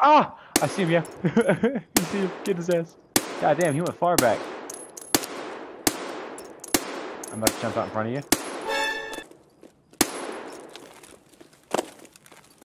Ah! I see him, yeah. you see him. Get his ass. God damn, he went far back. I'm about to jump out in front of you.